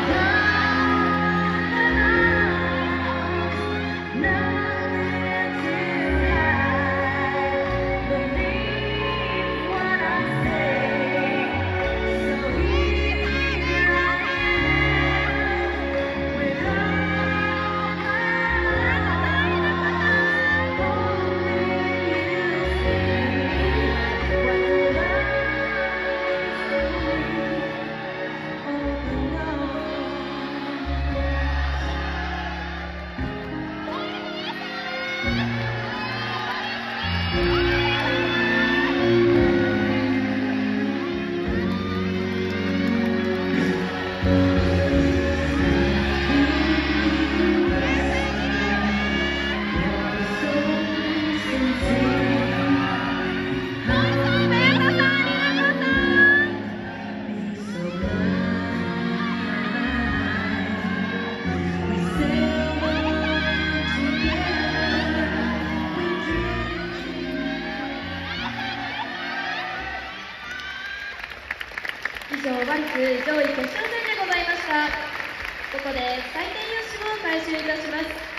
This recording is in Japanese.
Thank you. Thank you. 以上ワルツ上位決勝戦でございました。ここで採点用紙を回収いたします。